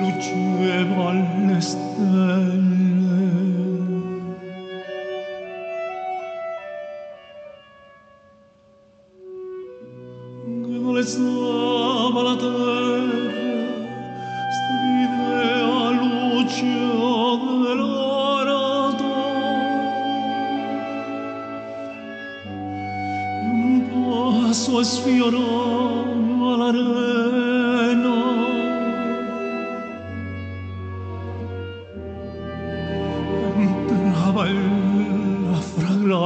luceva alle stelle. Molestava la terra, stridea luce dell'orata. Un passo sfiorava l'arena.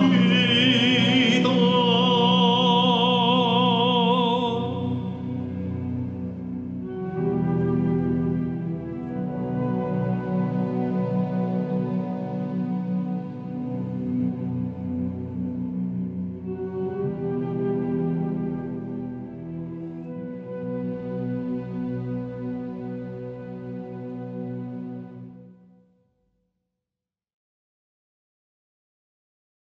la vie